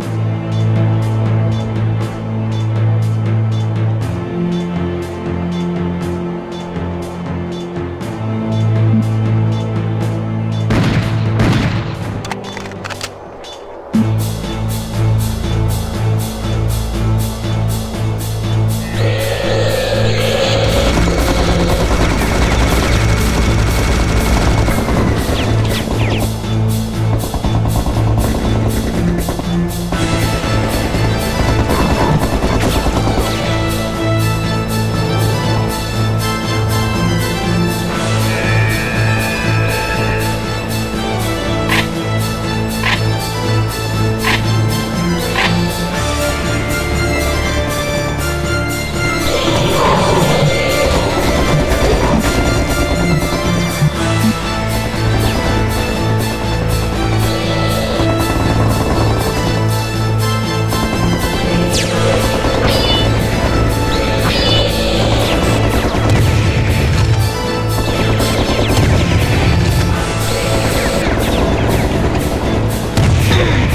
Thank you. Yes.